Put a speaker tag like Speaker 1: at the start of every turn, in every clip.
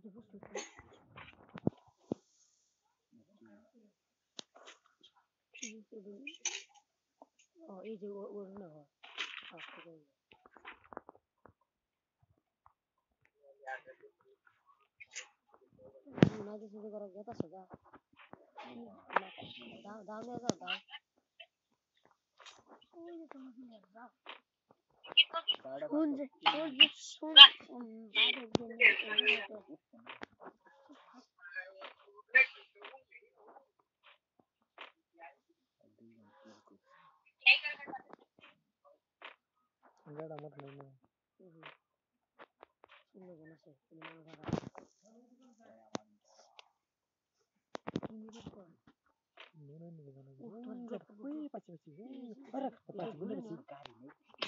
Speaker 1: এটা বুঝতে ও এই যে ও ওর না হয় আস্তে করে না কিছু করে গেতা সোজা দাও দাও নিয়ে যাও দাও ওই যে Hunde, Hunde, Hunde und beide gehen
Speaker 2: Enggak amat
Speaker 1: lama. Ini mana sih? Ini
Speaker 2: mana cara? Ini
Speaker 1: apa?
Speaker 2: Ini
Speaker 1: mana?
Speaker 2: Ini
Speaker 1: mana?
Speaker 2: Wih, pacu pacu. Arah, pacu bener sih.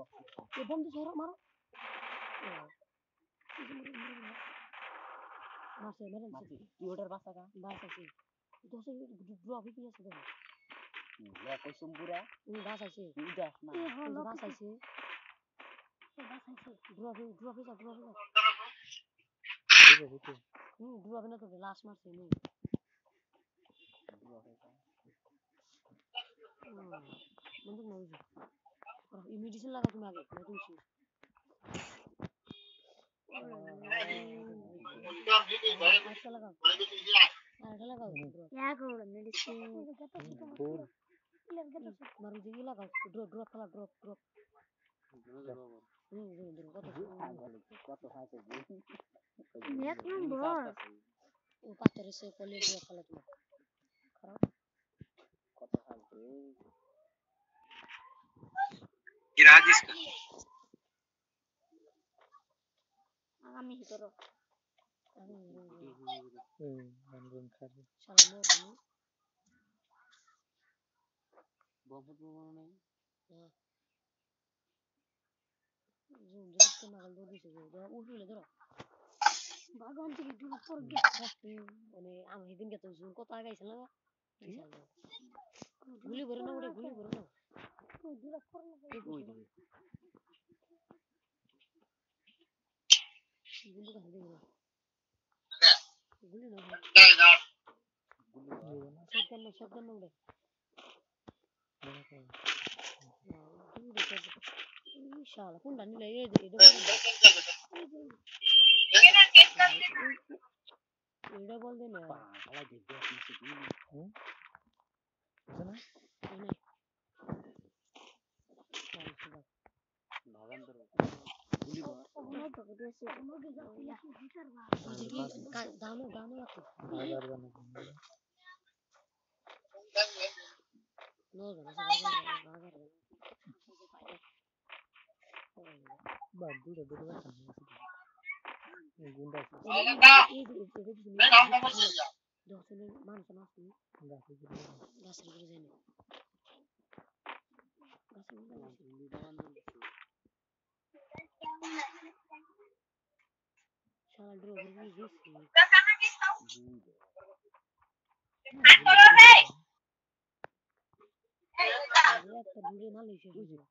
Speaker 1: એ બંધ છે મારો মারছে মেরেন মারছে তুই
Speaker 3: ওটার বাসা কা
Speaker 1: বাসা সে দোষে ড্র হবে কি আছে দেখো
Speaker 3: লা কইছম পুরা
Speaker 1: তুমি বাসা সে
Speaker 3: উদা না
Speaker 1: তুমি বাসা সে বাসা সে ড্র হবে ড্র হবে যা
Speaker 2: ড্র হবে
Speaker 1: হুম ড্র হবে না তো লাশ মারছে নি বন্ধু না और इमिटेशन लगा तुम्हें आगे, मैं तुमसे अच्छा
Speaker 4: लगा अच्छा
Speaker 2: लगा
Speaker 1: क्या करो मेडिसिन मारो जी लगा ड्रॉप ड्रॉप लगा ड्रॉप ड्रॉप কত
Speaker 3: আছে
Speaker 4: এক নম্বর
Speaker 1: ও পাথরে সে পলিয়ে দিয়ে ফেলে দিল খারাপ
Speaker 3: কত আছে খাইছে
Speaker 4: আগামী ভিতর
Speaker 1: আমি
Speaker 2: mandan kali.
Speaker 1: শালা মোর তুমি
Speaker 3: বহুত প্রমাণ নাই
Speaker 1: জুন জগৎ কে নাগাল দৌড় দিছে যে উঠলে ধরো
Speaker 4: ভগবান থেকে দূর পর
Speaker 1: মানে আমি সেদিন গেছে জুন কত আগে আইছিল না শালা কোনটা নিলে এই যে এটা বল না এটা বল দে না
Speaker 3: পাগলা দেখবে কিছু দিন
Speaker 2: Sana?
Speaker 1: এই
Speaker 3: video sih
Speaker 4: oh, ya oh,
Speaker 1: jadi danu danu aku Bantu udah berdua
Speaker 2: sama sih.
Speaker 1: Bunda sih. Itu itu itu
Speaker 2: itu. Dah sini mana sama sih?
Speaker 1: Enggak sih. Enggak sih sini. Enggak sih.
Speaker 2: Enggak sih. gitu.
Speaker 1: গাছের উপরে যায় না গাছের উপরে যায় না।
Speaker 3: গুলি ভাগান ধরো
Speaker 1: শালা ড্রো উপরে গেছি
Speaker 3: দুই
Speaker 1: একটা দূরে ভালোই শেষ হয়েছিল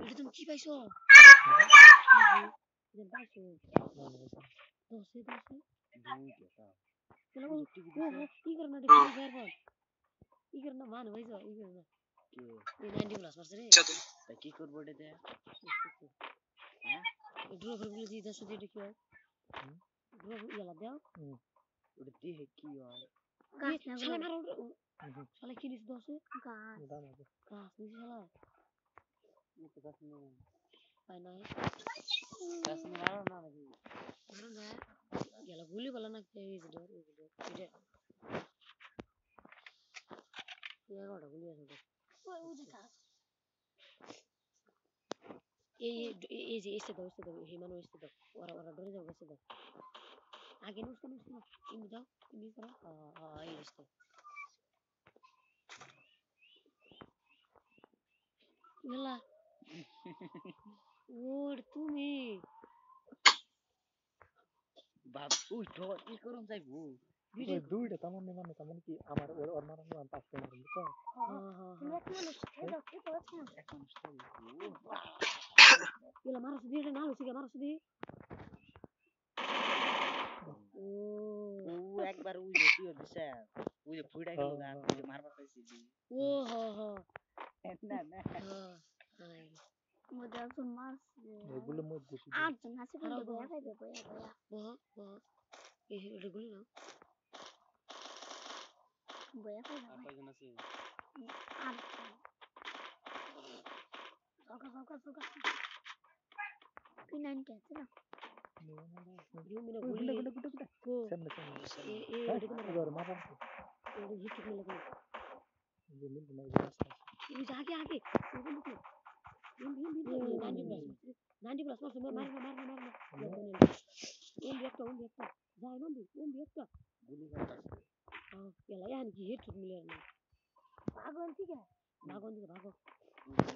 Speaker 1: এটা তুমি কি পাইছো এটা পাইছো
Speaker 2: Mana itu?
Speaker 1: দশে দশে
Speaker 3: দুই কেটা
Speaker 1: চলো ও ও কি করে না দেখি বের বল কি করে না মান হইছো ই করে না
Speaker 3: কে
Speaker 1: এই 90 প্লাস মারছে রে
Speaker 3: তা কি করবো এটাতে
Speaker 1: ড্রো করে বলে দিই দশ দিয়ে দেখি
Speaker 2: হুম।
Speaker 1: ড্রো ইয়ালা দাও
Speaker 3: ওটা দিয়ে কি হয়
Speaker 4: গাছ না
Speaker 1: শালা মারো
Speaker 2: Mhm.
Speaker 1: শালা কি নিস দশে
Speaker 4: গাছ
Speaker 2: Udah aja.
Speaker 1: গাছ নিস শালা
Speaker 3: মুখে গাছ নিয়ে
Speaker 1: পাই নাই
Speaker 3: গাছ নিয়ে মারো না নাকি
Speaker 1: মারো না গেল গুলি বলা না এই যে ডর এই যে ডর এটা এগারোটা গুলি আছে ওদের।
Speaker 4: ওই ওই যে কাজ
Speaker 1: এই এই এই- এই যে এসে দাও এসে দাও হিমানো এসে দাও ওরা ওরা ডরে যাও এসে দাও আগে নুস নুস না ইমি দাও ইমি করো হ্যাঁ হ্যাঁ এই এসে গেলা ওর তুমি
Speaker 3: বাপ উই তো কি করুম যাইবো
Speaker 2: ওই দুইটা তেমন নেই মানে তেমন কি
Speaker 1: এটা নালো সিগা মারো সুদি ও
Speaker 3: ও একবার উই যে কি দিছে উই যে ফুইডা গেল গা উই যে মারবার পাইছি
Speaker 1: ও হ হ
Speaker 3: না না।
Speaker 4: মধ্যে একজন মাছ
Speaker 2: এগুলো মধ্যে শুধু
Speaker 4: আটজন আছে কিন্তু বয়া খাইবে বয়া বয়া
Speaker 1: বহ বহ এই এটা গুলি নাও।
Speaker 4: বয়া খাইবে।
Speaker 1: আর আছে।
Speaker 4: আটজন
Speaker 2: suka
Speaker 1: suka pindahin ke sana आगे आगे नानी प्लस मार मार मार मार मार ओम व्यक्त ओम व्यक्त जाय ना भी ओम व्यक्त गोली का हां ये लाया
Speaker 3: जी हिट
Speaker 1: मिले ना पागल ठीक है না ভাগন দিকে ভাগো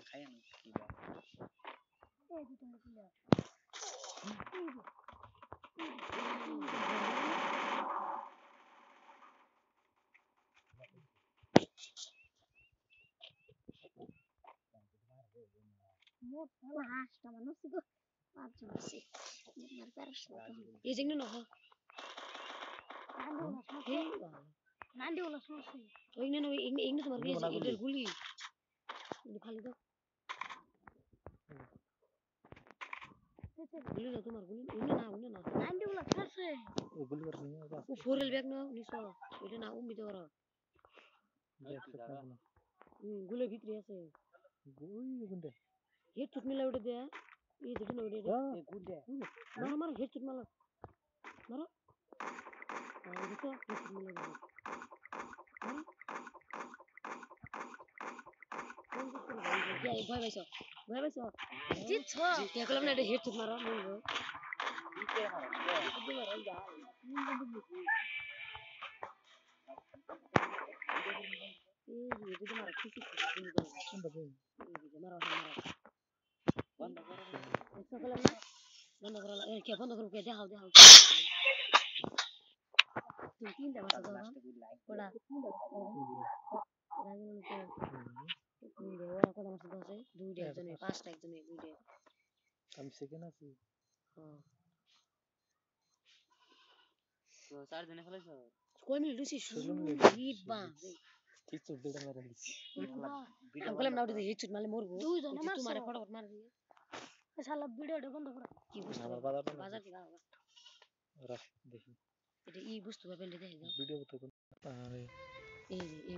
Speaker 3: খাই না কি বা
Speaker 4: এই দুটো মুখ লিয়া মোট ভালো মানুষ তো
Speaker 1: এই না
Speaker 4: ওলা সমস্যা
Speaker 1: ওই না ওই গুলি কিন্তু খালি দাও গুলি না তোমার গুলি ইংনে না ইংনে না
Speaker 4: নান্ডি ওলা সমস্যা
Speaker 2: ওগুলো আর নিয়ে আসা
Speaker 1: ও ফোরেল ব্যাগ নাও নিছো এটা না উম্মি তো করো
Speaker 2: দেখতে পাবো না
Speaker 1: হুম গুলো ভিতরে আছে
Speaker 2: ওই গুন্ডে
Speaker 1: হেড চুট মিলা ওটা দে এই দেখুন ওটা দে
Speaker 2: হ্যাঁ
Speaker 3: এ গুন্ডে
Speaker 1: মারো মারো হেড চুট মারো মারো আর দেখো হেড চুট মিলা দে মারো ভয় পাইছো? ভয় পাইছো?
Speaker 4: জিতছ
Speaker 1: করলাম না এটা হেড চুট মারো মরবো
Speaker 3: কি কে মারা
Speaker 1: এই যে এটা মারো খুশি খুশি মারো
Speaker 2: কোনটা দেই?
Speaker 1: মারো মারো
Speaker 3: বন্ধ করো
Speaker 1: দেখাও দেখাও তুমি তিনটা বাসা দাও
Speaker 3: লাস্টে গুলি লাইক
Speaker 1: কোড়া রাজমণি তো
Speaker 2: হুম।
Speaker 1: দুইটা ওরা কটা মাসে আছে। দুইটা একজনে পাঁচটা একজনে দুইটা।
Speaker 2: আমি সেকেন্ড আছি।
Speaker 1: হ্যাঁ
Speaker 3: তো চার জনে ফেলাইছো
Speaker 1: কই মিনিট রুচি
Speaker 2: ষোলো মিনিট
Speaker 1: হিট বা
Speaker 2: কিছু দুইটা মেরে দিছি
Speaker 1: বললাম না ওটা হিট শুট মারলে মরবো।
Speaker 4: দুইজনে
Speaker 1: বলছি,
Speaker 4: মারছো।
Speaker 1: তোমারে ফটাফট মার দিয়ে।
Speaker 4: শালা ভিডিওটা বন্ধ করো।
Speaker 1: কি বুঝতে
Speaker 2: বাজার
Speaker 1: বাজার কি দাও
Speaker 2: রাখ দেখি।
Speaker 1: এটা ই বুঝতে পারবেন দেখে
Speaker 2: ভিডিও তো আরে।
Speaker 1: এই এই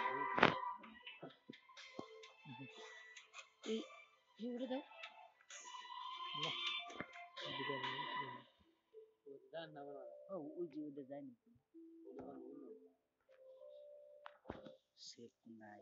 Speaker 3: ওই যে ওদের যায় নাকি সেফ নাই